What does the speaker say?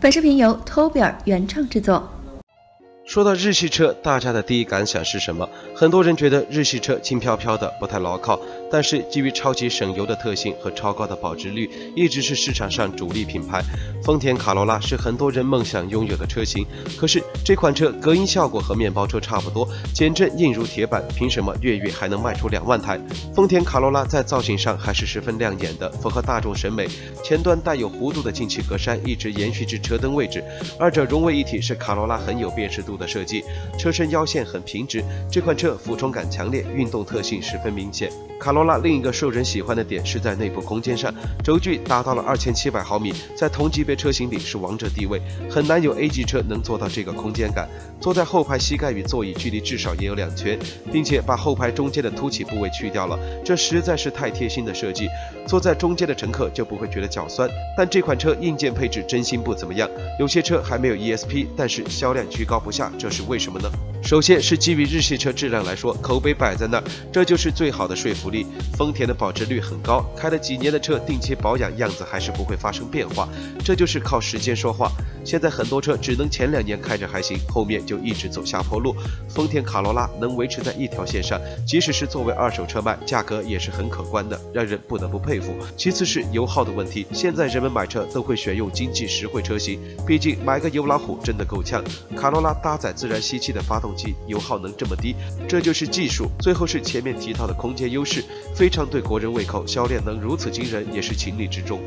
本视频由偷比尔原创制作。说到日系车，大家的第一感想是什么？很多人觉得日系车轻飘飘的，不太牢靠。但是基于超级省油的特性和超高的保值率，一直是市场上主力品牌。丰田卡罗拉是很多人梦想拥有的车型。可是这款车隔音效果和面包车差不多，减震硬如铁板，凭什么月月还能卖出两万台？丰田卡罗拉在造型上还是十分亮眼的，符合大众审美。前端带有弧度的进气格栅一直延续至车灯位置，二者融为一体，是卡罗拉很有辨识度。的设计，车身腰线很平直，这款车俯冲感强烈，运动特性十分明显。卡罗拉另一个受人喜欢的点是在内部空间上，轴距达到了二千七百毫米，在同级别车型里是王者地位，很难有 A 级车能做到这个空间感。坐在后排，膝盖与座椅距离至少也有两拳，并且把后排中间的凸起部位去掉了，这实在是太贴心的设计。坐在中间的乘客就不会觉得脚酸。但这款车硬件配置真心不怎么样，有些车还没有 ESP，但是销量居高不下，这是为什么呢？首先是基于日系车质量来说，口碑摆在那儿，这就是最好的说服力。丰田的保值率很高，开了几年的车，定期保养样子还是不会发生变化，这就是靠时间说话。现在很多车只能前两年开着还行，后面就一直走下坡路。丰田卡罗拉能维持在一条线上，即使是作为二手车卖，价格也是很可观的，让人不得不佩服。其次是油耗的问题，现在人们买车都会选用经济实惠车型，毕竟买个油老虎真的够呛。卡罗拉搭载自然吸气的发动。油耗能这么低，这就是技术。最后是前面提到的空间优势，非常对国人胃口，销量能如此惊人，也是情理之中。